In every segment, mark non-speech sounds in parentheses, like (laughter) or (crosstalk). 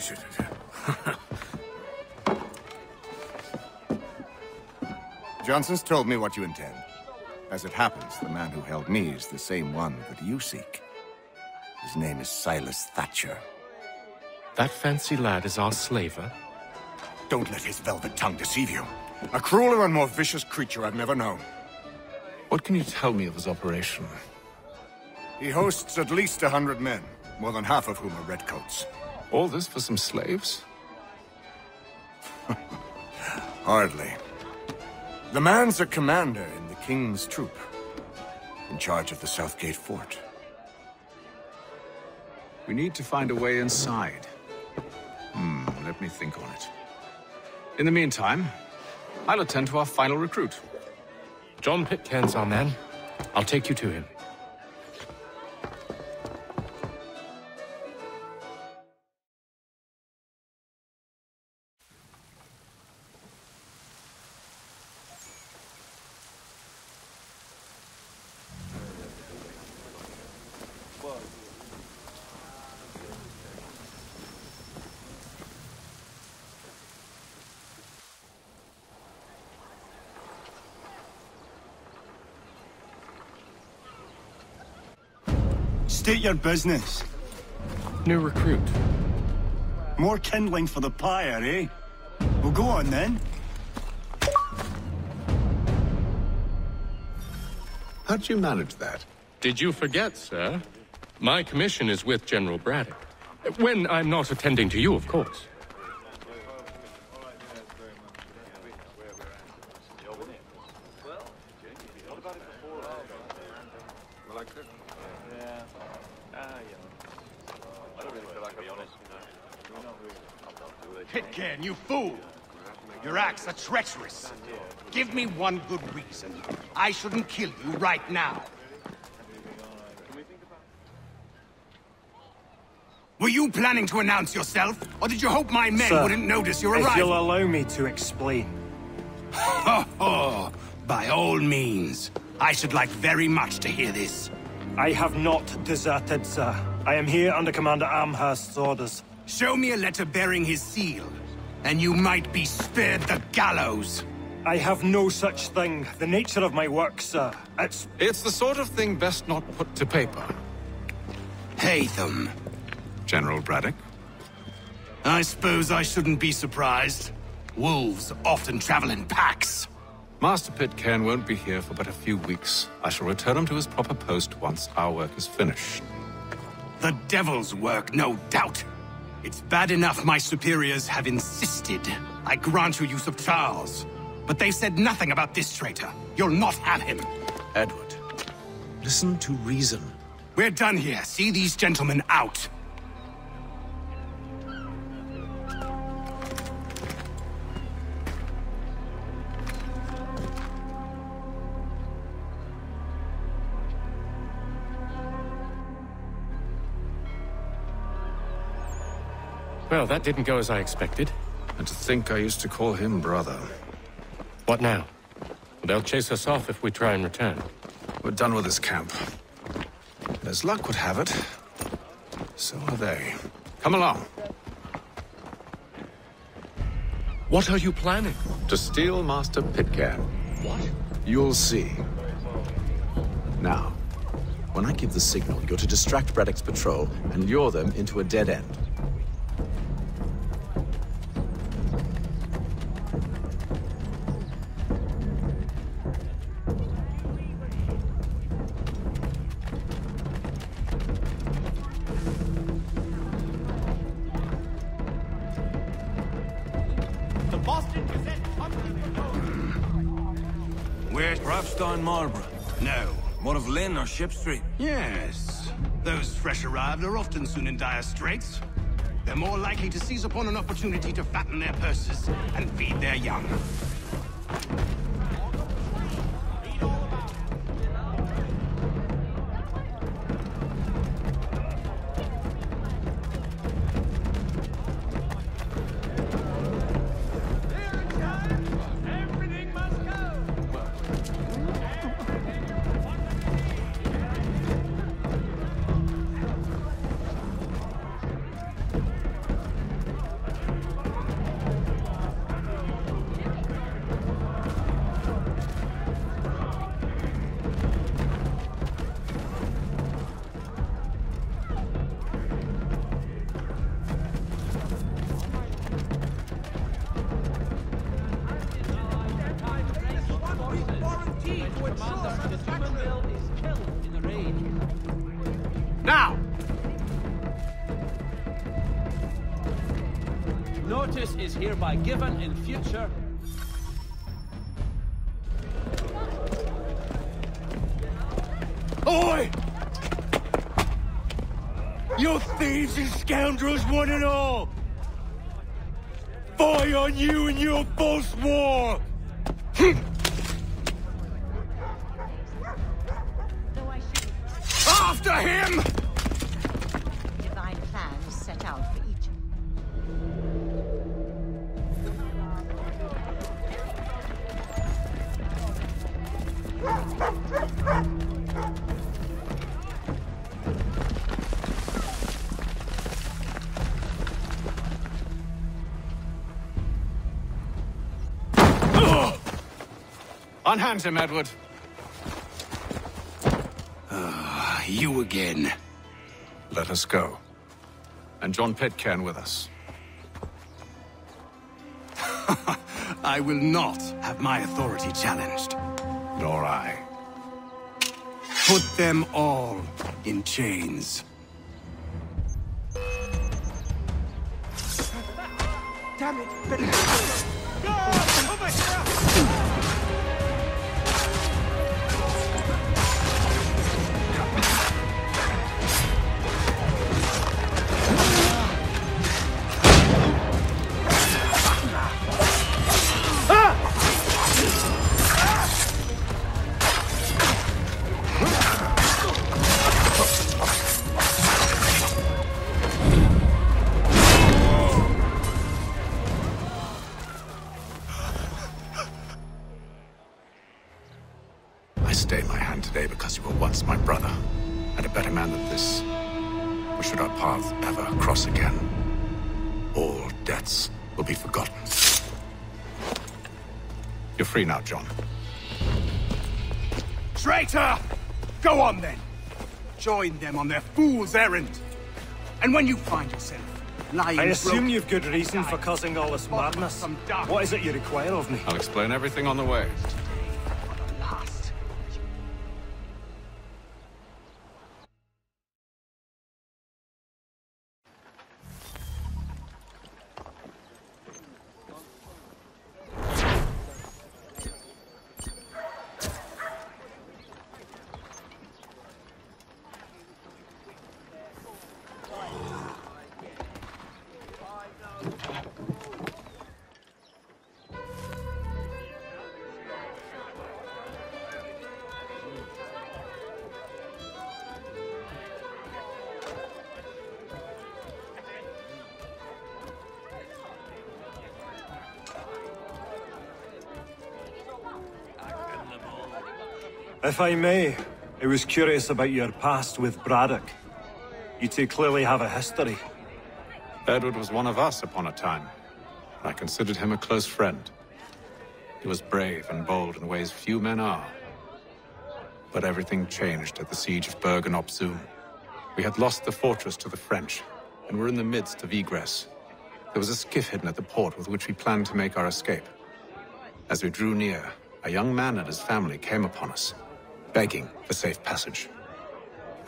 (laughs) Johnson's told me what you intend. As it happens, the man who held me is the same one that you seek. His name is Silas Thatcher. That fancy lad is our slaver? Don't let his velvet tongue deceive you. A crueler and more vicious creature I've never known. What can you tell me of his operation? He hosts at least a hundred men, more than half of whom are redcoats. All this for some slaves? (laughs) Hardly. The man's a commander in the King's troop, in charge of the Southgate Fort. We need to find a way inside. Hmm, let me think on it. In the meantime, I'll attend to our final recruit. John Pitcairn's our man. I'll take you to him. State your business. New recruit. More kindling for the pyre, eh? Well, go on then. How'd you manage that? Did you forget, sir? My commission is with General Braddock. When I'm not attending to you, of course. Pitcairn, you fool! Your acts are treacherous. Give me one good reason. I shouldn't kill you right now. Were you planning to announce yourself? Or did you hope my men Sir, wouldn't notice your If you'll allow me to explain. Ho ho! By all means. I should like very much to hear this. I have not deserted, sir. I am here under Commander Amherst's orders. Show me a letter bearing his seal, and you might be spared the gallows. I have no such thing. The nature of my work, sir. It's... It's the sort of thing best not put to paper. Haytham. General Braddock? I suppose I shouldn't be surprised. Wolves often travel in packs. Master Pitcairn won't be here for but a few weeks. I shall return him to his proper post once our work is finished. The devil's work, no doubt. It's bad enough my superiors have insisted I grant you use of Charles. But they've said nothing about this traitor. You'll not have him. Edward, listen to reason. We're done here. See these gentlemen out. Well, that didn't go as I expected. And to think I used to call him brother. What now? They'll chase us off if we try and return. We're done with this camp. And as luck would have it, so are they. Come along. What are you planning? To steal Master Pitcairn. What? You'll see. Now, when I give the signal, you're to distract Braddock's patrol and lure them into a dead end. No. One of Lynn or Ship Street. Yes. Those fresh arrived are often soon in dire straits. They're more likely to seize upon an opportunity to fatten their purses and feed their young. Hereby given in future. Oi! You thieves and scoundrels, one and all! Fie on you and your false war! After him! Unhand him, Edward. Ah, you again. Let us go. And John Pitcairn with us. (laughs) I will not have my authority challenged. Nor I. Put them all in chains. I Or should our paths ever cross again, all debts will be forgotten. You're free now, John. Traitor! Go on then. Join them on their fool's errand. And when you find yourself lying I assume broken you've good reason for causing all this madness. some What is it you require of me? I'll explain everything on the way. If I may, I was curious about your past with Braddock. You two clearly have a history. Edward was one of us upon a time, I considered him a close friend. He was brave and bold in ways few men are. But everything changed at the siege of Bergen op Zoom. We had lost the fortress to the French, and were in the midst of egress. There was a skiff hidden at the port with which we planned to make our escape. As we drew near, a young man and his family came upon us, begging for safe passage.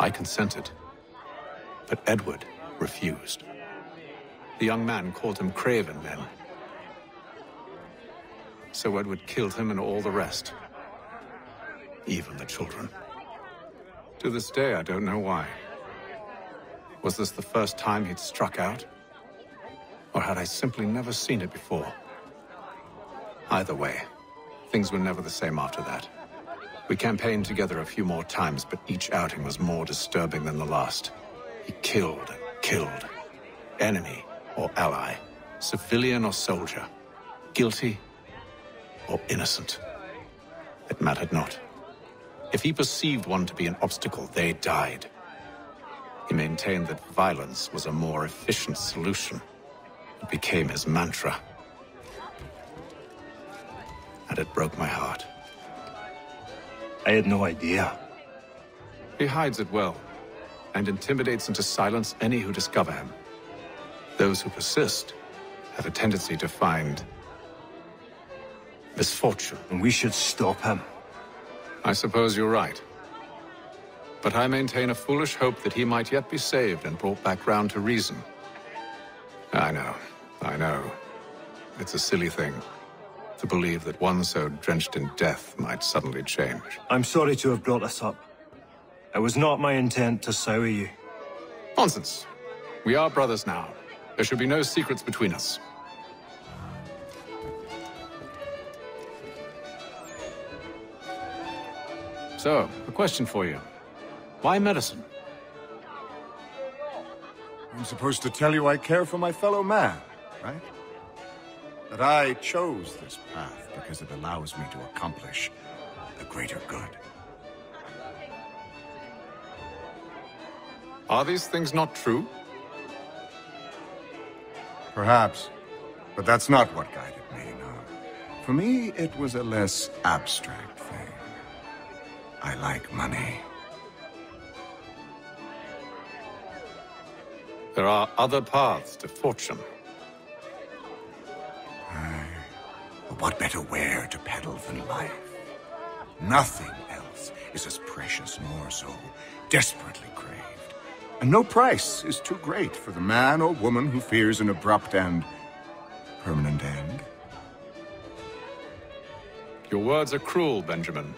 I consented, but Edward refused. The young man called him Craven then. So Edward killed him and all the rest. Even the children. To this day, I don't know why. Was this the first time he'd struck out? Or had I simply never seen it before? Either way, things were never the same after that. We campaigned together a few more times, but each outing was more disturbing than the last. He killed and killed. Enemy or ally, civilian or soldier, guilty or innocent. It mattered not. If he perceived one to be an obstacle, they died. He maintained that violence was a more efficient solution. It became his mantra. And it broke my heart. I had no idea. He hides it well, and intimidates into silence any who discover him. Those who persist have a tendency to find misfortune. And we should stop him. I suppose you're right. But I maintain a foolish hope that he might yet be saved and brought back round to reason. I know, I know. It's a silly thing to believe that one so drenched in death might suddenly change. I'm sorry to have brought this up. It was not my intent to sour you. Nonsense. We are brothers now. There should be no secrets between us. So, a question for you. Why medicine? I'm supposed to tell you I care for my fellow man, right? That I chose this path because it allows me to accomplish the greater good. Are these things not true? Perhaps. But that's not what guided me, no. For me, it was a less abstract thing. I like money. There are other paths to fortune. But what better ware to peddle than life? Nothing else is as precious nor so desperately craved. And no price is too great for the man or woman who fears an abrupt and permanent end. Your words are cruel, Benjamin.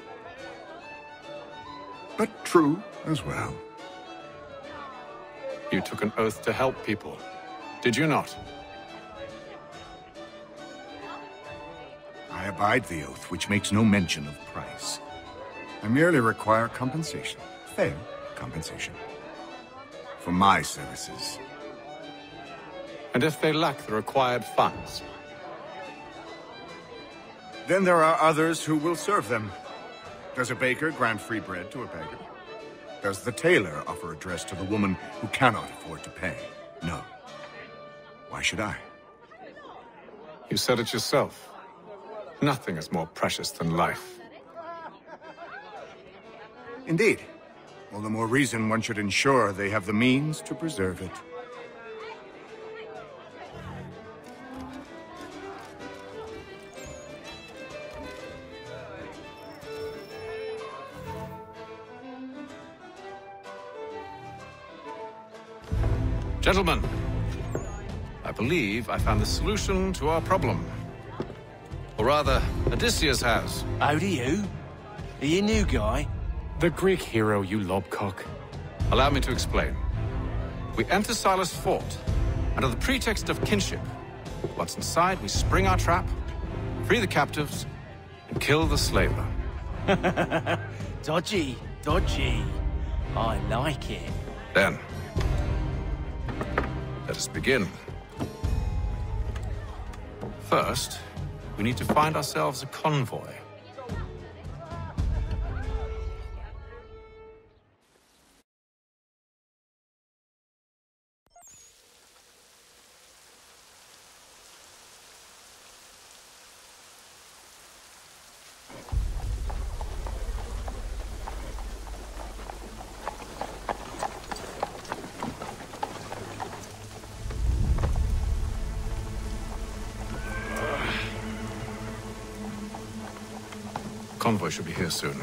But true as well. You took an oath to help people, did you not? I abide the oath, which makes no mention of price. I merely require compensation. Fair compensation. For my services. And if they lack the required funds? Then there are others who will serve them. Does a baker grant free bread to a beggar? Does the tailor offer a dress to the woman who cannot afford to pay? No. Why should I? You said it yourself. Nothing is more precious than life. Indeed. All the more reason one should ensure they have the means to preserve it. Gentlemen, I believe I found the solution to our problem. Or rather, Odysseus has. How do you? Are you new guy? The Greek hero, you lobcock. Allow me to explain. We enter Silas' fort, under the pretext of kinship. Once inside, we spring our trap, free the captives, and kill the slaver. (laughs) dodgy, dodgy. I like it. Then, let us begin. First, we need to find ourselves a convoy. Convoy should be here soon.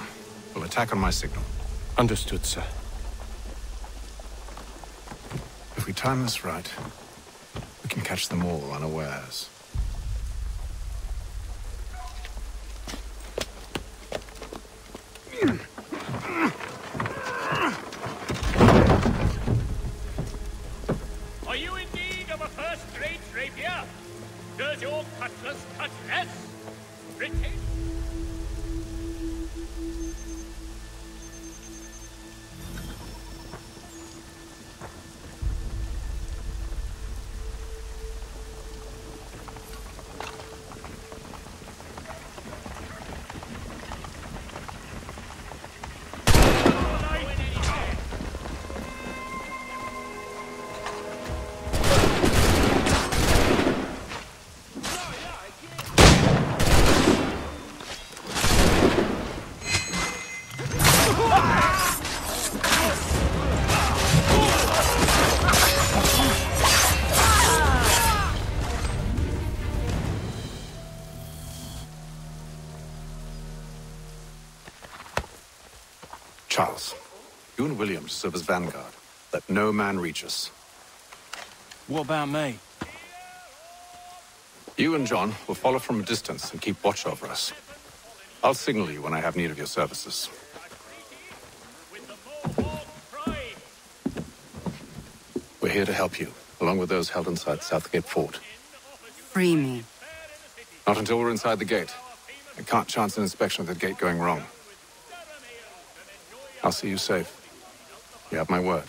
We'll attack on my signal. Understood, sir. If we time this right, we can catch them all unawares. You and William serve as vanguard. Let no man reach us. What about me? You and John will follow from a distance and keep watch over us. I'll signal you when I have need of your services. We're here to help you, along with those held inside Southgate Fort. Free me. Not until we're inside the gate. I can't chance an inspection of the gate going wrong. I'll see you safe. You have my word.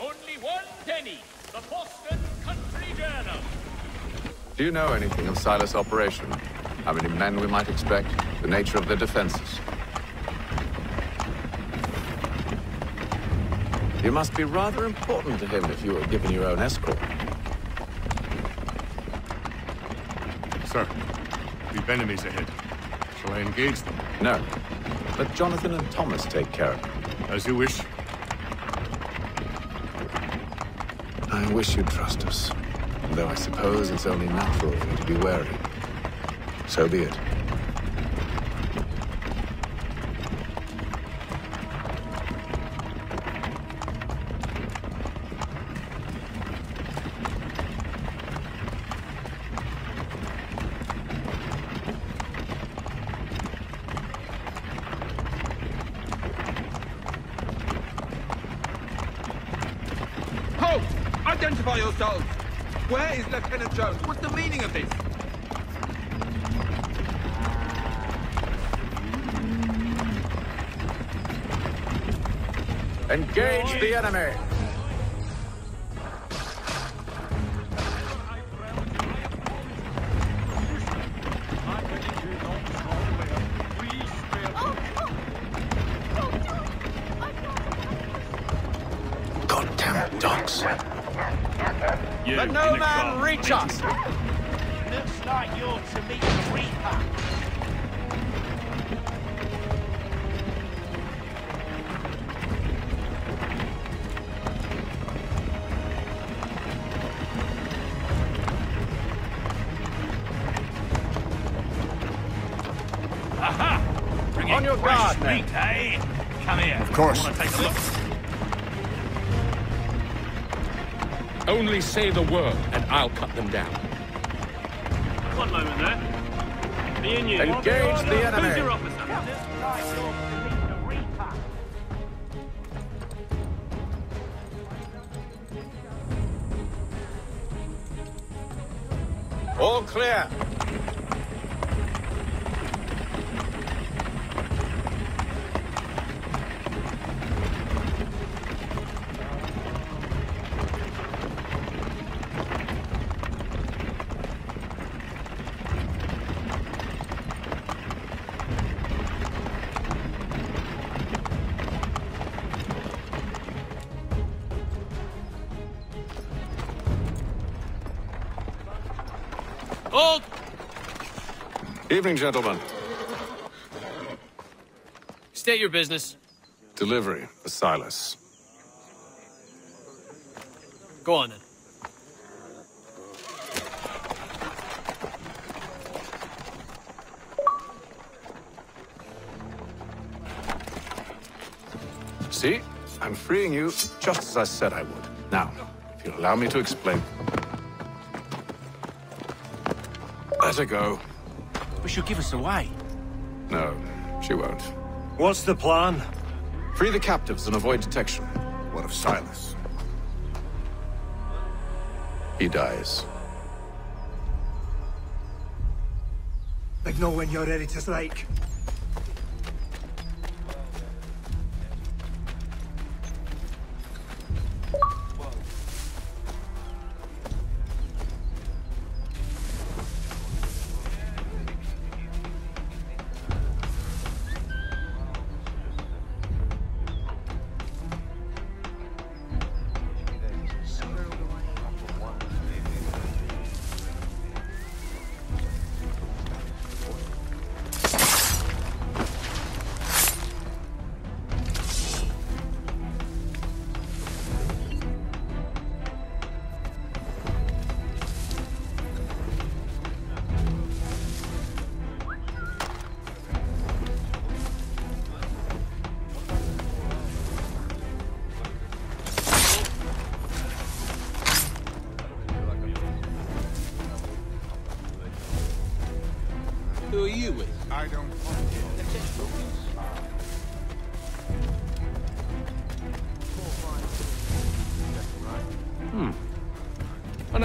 Only one penny. The Boston Country Journal. Do you know anything of Silas' operation? How many men we might expect? The nature of their defenses? You must be rather important to him if you were given your own escort. Sir, we've enemies ahead. Shall I engage them? No. Let Jonathan and Thomas take care of it. As you wish. I wish you'd trust us. Though I suppose it's only natural for you to be wary. So be it. Identify yourselves! Where is Lieutenant Jones? What's the meaning of this? Engage the enemy! Man reach us! Looks like you're to meet the Reaper. Aha! Bring On your guard, men. meat, eh? Come here. Of course. Only say the word, and I'll cut them down. One moment there. Me and you. Engage the enemy. Who's your officer? Looks like you're to meet the Reaper. All clear. Hold! Evening, gentlemen. State your business. Delivery for Silas. Go on then. See? I'm freeing you just as I said I would. Now, if you'll allow me to explain. Let her go. But she'll give us away. No, she won't. What's the plan? Free the captives and avoid detection. What of Silas? He dies. Like know when you're ready to strike.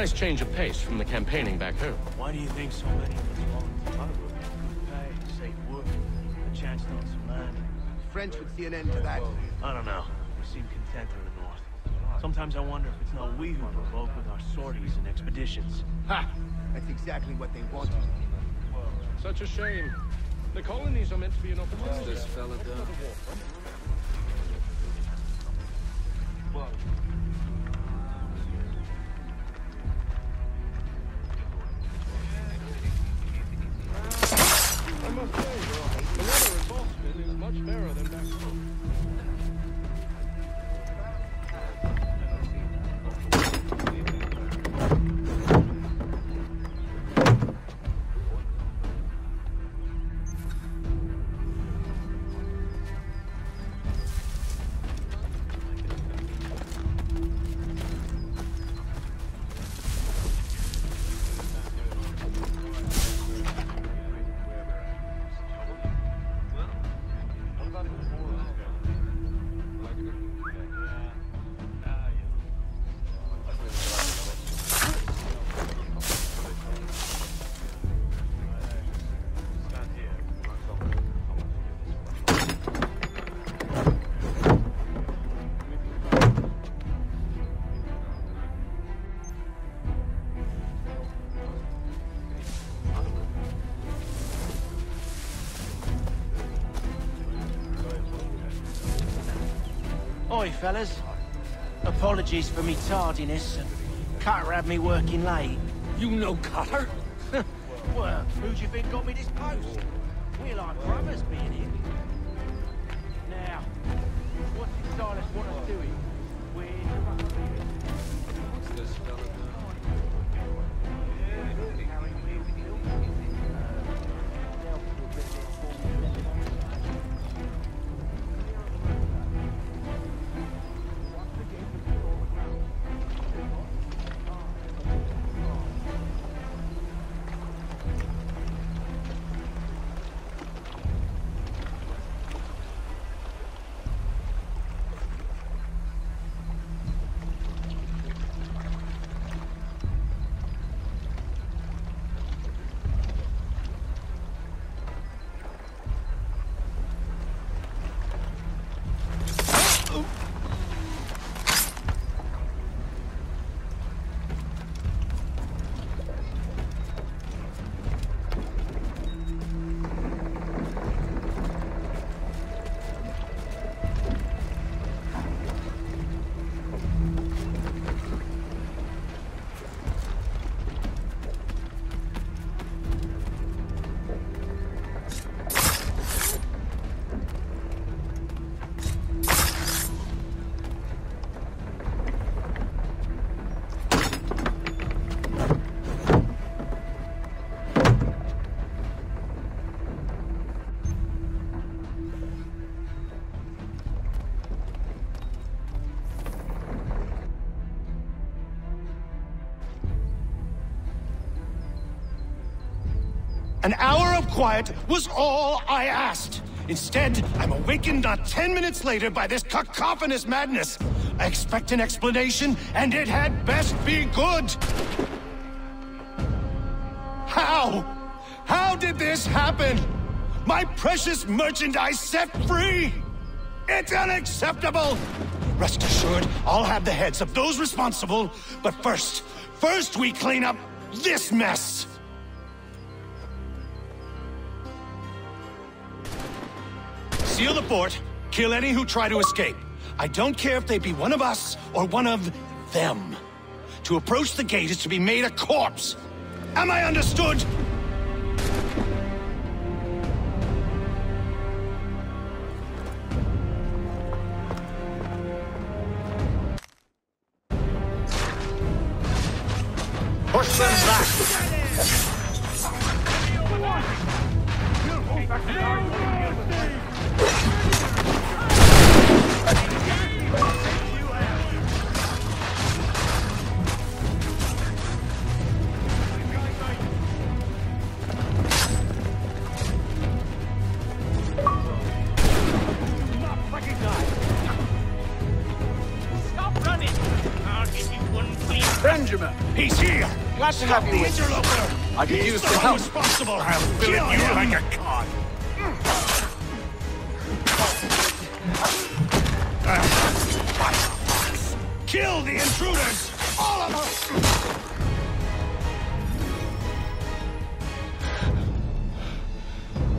Nice change of pace from the campaigning back home. Why do you think so many of us volunteer? Pay, safe work, a chance on some land. French would see an end to that. I don't know. We seem content in the north. Sometimes I wonder if it's not we who provoke with our sorties and expeditions. Ha! That's exactly what they wanted. Such a shame. The colonies are meant to be an opportunity. What's this fella done? Fellas. Apologies for me tardiness. Cutter had me working late. You know Cutter? (laughs) well, who do you think got me this post? We're like brothers being here. Now, what's this Silas want us doing? We're What's this fella An hour of quiet was all I asked. Instead, I'm awakened not ten minutes later by this cacophonous madness. I expect an explanation, and it had best be good. How? How did this happen? My precious merchandise set free? It's unacceptable! Rest assured, I'll have the heads of those responsible, but first, first we clean up this mess! Seal the fort, kill any who try to escape. I don't care if they be one of us or one of them. To approach the gate is to be made a corpse. Am I understood? Here! Glad to Stop have the you with me. I could He's use the some one help. responsible! I'll fill Kill you him. like a cod. Kill the intruders! All of them!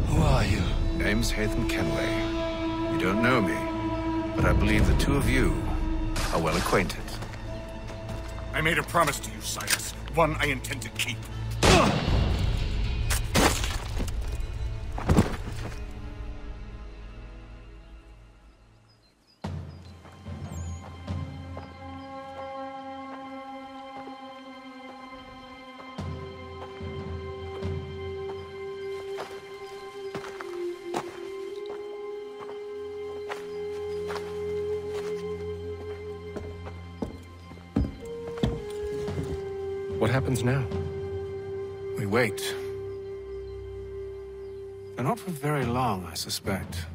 Who are you? Name's Haytham Kenway. You don't know me, but I believe the two of you are well acquainted. I made a promise to you, Cyrus. One I intend to keep. What happens now? We wait. But not for very long, I suspect.